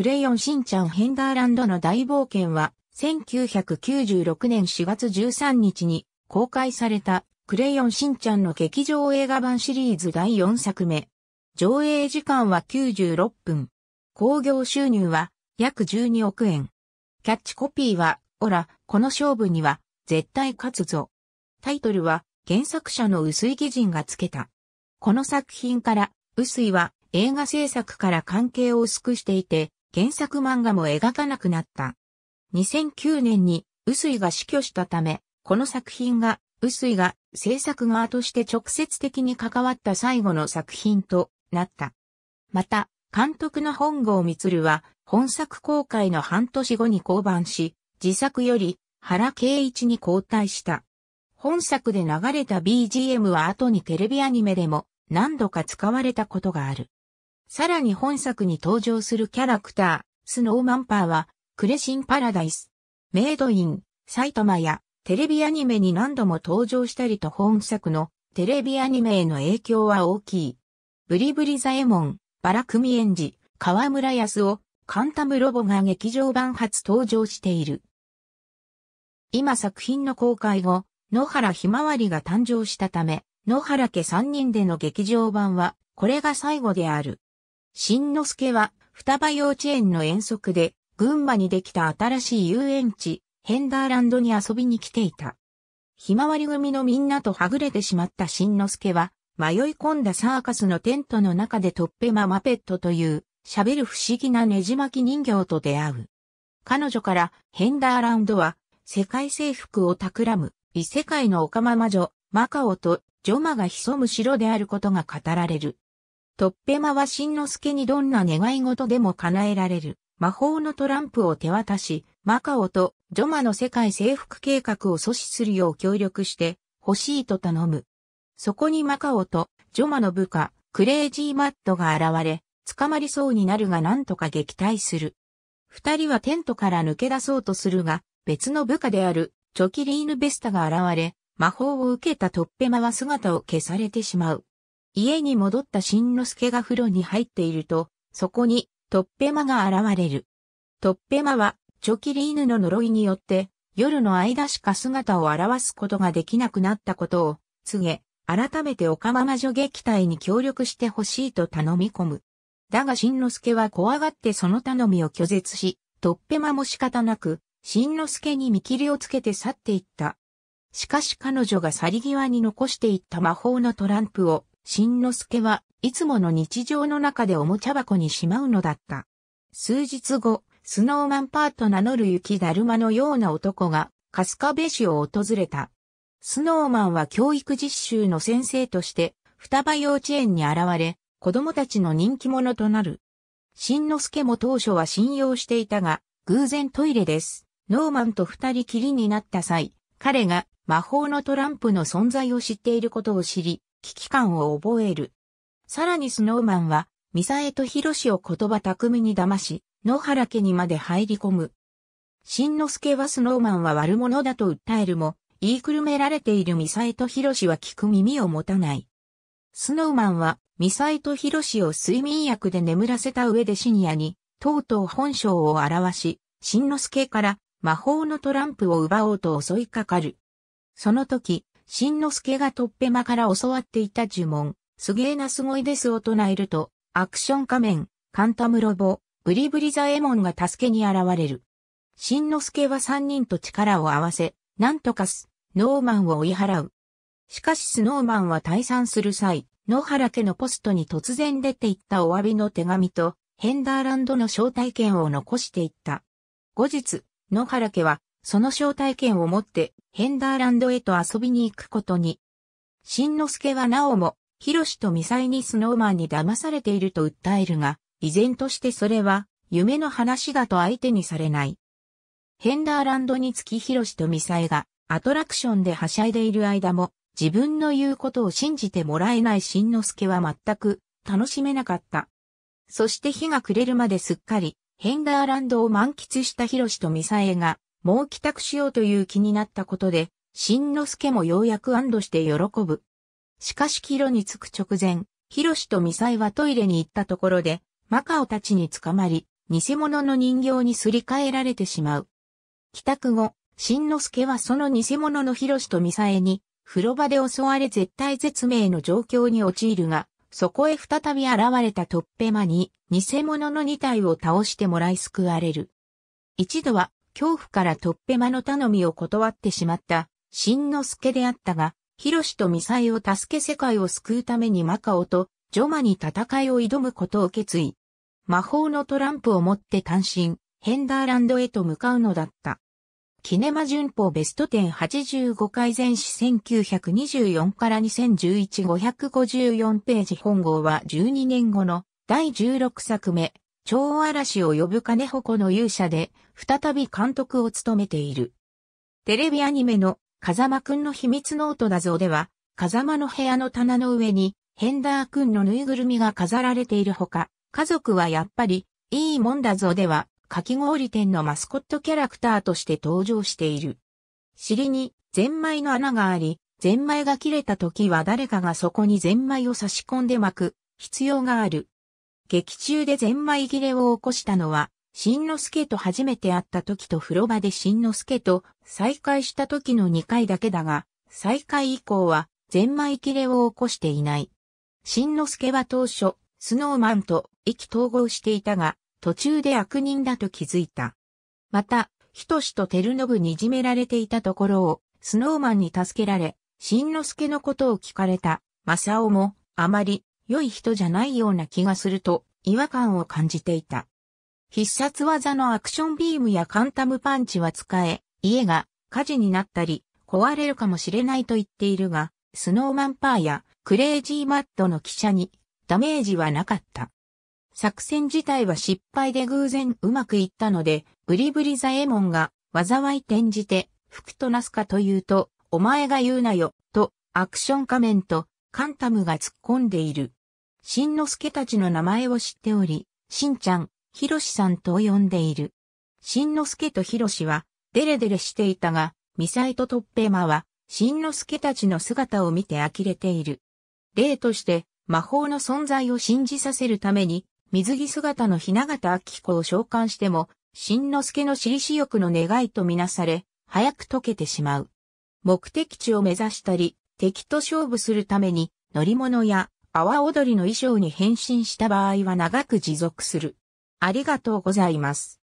クレヨンしんちゃんヘンダーランドの大冒険は、1996年4月13日に公開されたクレヨンしんちゃんの劇場映画版シリーズ第4作目。上映時間は96分。興行収入は約12億円。キャッチコピーは、オラ、この勝負には絶対勝つぞ。タイトルは原作者の薄井義人がつけた。この作品から、薄井は映画制作から関係を薄くしていて、原作漫画も描かなくなった。2009年に、薄井が死去したため、この作品が、薄井が制作側として直接的に関わった最後の作品となった。また、監督の本郷光は、本作公開の半年後に降板し、自作より原敬一に交代した。本作で流れた BGM は後にテレビアニメでも何度か使われたことがある。さらに本作に登場するキャラクター、スノーマンパーは、クレシンパラダイス、メイドイン、埼玉やテレビアニメに何度も登場したりと本作のテレビアニメへの影響は大きい。ブリブリザエモン、バラクミエンジ、河村康夫、カンタムロボが劇場版初登場している。今作品の公開後、野原ひまわりが誕生したため、野原家3人での劇場版は、これが最後である。新之助は、双葉幼稚園の遠足で、群馬にできた新しい遊園地、ヘンダーランドに遊びに来ていた。ひまわり組のみんなとはぐれてしまった新之助は、迷い込んだサーカスのテントの中でトッペママペットという、喋る不思議なねじ巻き人形と出会う。彼女から、ヘンダーランドは、世界征服を企む、異世界のオカマ魔女、マカオと、ジョマが潜む城であることが語られる。トッペマは新之助にどんな願い事でも叶えられる魔法のトランプを手渡し、マカオとジョマの世界征服計画を阻止するよう協力して欲しいと頼む。そこにマカオとジョマの部下、クレイジーマットが現れ、捕まりそうになるが何とか撃退する。二人はテントから抜け出そうとするが、別の部下であるチョキリーヌ・ベスタが現れ、魔法を受けたトッペマは姿を消されてしまう。家に戻った新之助が風呂に入っていると、そこにトッペマが現れる。トッペマは、チョキリーヌの呪いによって、夜の間しか姿を現すことができなくなったことを告げ、改めてオカマ魔女撃退に協力してほしいと頼み込む。だが新之助は怖がってその頼みを拒絶し、トッペマも仕方なく、新之助に見切りをつけて去っていった。しかし彼女が去り際に残していった魔法のトランプを新之助はいつもの日常の中でおもちゃ箱にしまうのだった。数日後、スノーマンパーと名乗る雪だるまのような男が春日部市を訪れた。スノーマンは教育実習の先生として双葉幼稚園に現れ、子供たちの人気者となる。新之助も当初は信用していたが、偶然トイレです。ノーマンと二人きりになった際、彼が魔法のトランプの存在を知っていることを知り、危機感を覚える。さらにスノーマンは、ミサエとヒロシを言葉巧みに騙し、野原家にまで入り込む。新之助はスノーマンは悪者だと訴えるも、言いくるめられているミサエとヒロシは聞く耳を持たない。スノーマンは、ミサイとヒロシを睡眠薬で眠らせた上で深夜に、とうとう本性を表し、新之助から魔法のトランプを奪おうと襲いかかる。その時、新之助がトッペマから教わっていた呪文、すげえなすごいですを唱えると、アクション仮面、カンタムロボ、ブリブリザエモンが助けに現れる。新之助は三人と力を合わせ、なんとかス、ノーマンを追い払う。しかしスノーマンは退散する際、野原家のポストに突然出て行ったお詫びの手紙と、ヘンダーランドの招待券を残していった。後日、野原家は、その招待券を持ってヘンダーランドへと遊びに行くことに。新之助はなおも、ヒロシとミサイにスノーマンに騙されていると訴えるが、依然としてそれは、夢の話だと相手にされない。ヘンダーランドにつきヒロシとミサイが、アトラクションではしゃいでいる間も、自分の言うことを信じてもらえない新之助は全く楽しめなかった。そして日が暮れるまですっかり、ヘンダーランドを満喫したヒロシとミサエが、もう帰宅しようという気になったことで、新之助もようやく安堵して喜ぶ。しかし帰路に着く直前、ヒロシとミサイはトイレに行ったところで、マカオたちに捕まり、偽物の人形にすり替えられてしまう。帰宅後、新之助はその偽物の広とミサエに、風呂場で襲われ絶対絶命の状況に陥るが、そこへ再び現れたトッペマに、偽物の2体を倒してもらい救われる。一度は、恐怖からトッペマの頼みを断ってしまった、新之助であったが、ヒロシとミサイを助け世界を救うためにマカオとジョマに戦いを挑むことを決意。魔法のトランプを持って単身、ヘンダーランドへと向かうのだった。キネマ旬報ベスト10 85回前史1924から2011 554ページ本号は12年後の第16作目、超嵐を呼ぶ金矛の勇者で再び監督を務めている。テレビアニメの風間くんの秘密ノートだぞでは、風間の部屋の棚の上にヘンダーくんのぬいぐるみが飾られているほか、家族はやっぱりいいもんだぞでは、かき氷店のマスコットキャラクターとして登場している。尻にゼンマイの穴があり、ゼンマイが切れた時は誰かがそこにゼンマイを差し込んで巻く必要がある。劇中でゼンマイ切れを起こしたのは、新之助と初めて会った時と風呂場で新之助と再会した時の2回だけだが、再会以降はゼンマイ切れを起こしていない。新之助は当初、スノーマンと意気統合していたが、途中で悪人だと気づいた。また、ひとしと照信にいじめられていたところを、スノーマンに助けられ、新之助のことを聞かれた、正雄も、あまり、良い人じゃないような気がすると、違和感を感じていた。必殺技のアクションビームやカンタムパンチは使え、家が火事になったり、壊れるかもしれないと言っているが、スノーマンパーやクレイジーマットの記者にダメージはなかった。作戦自体は失敗で偶然うまくいったので、ブリブリザエモンが災い転じて、服となすかというと、お前が言うなよ、と、アクション仮面と、カンタムが突っ込んでいる。しんのすけたちの名前を知っており、しんちゃん、ひろしさんと呼んでいる。しんのすけとひろしは、デレデレしていたが、ミサイとトッペマは、しんのすけたちの姿を見て呆れている。例として、魔法の存在を信じさせるために、水着姿の雛形明子を召喚しても、新之助の私利私欲の願いとみなされ、早く解けてしまう。目的地を目指したり、敵と勝負するために乗り物や阿波踊りの衣装に変身した場合は長く持続する。ありがとうございます。